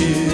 you.